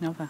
Não vá.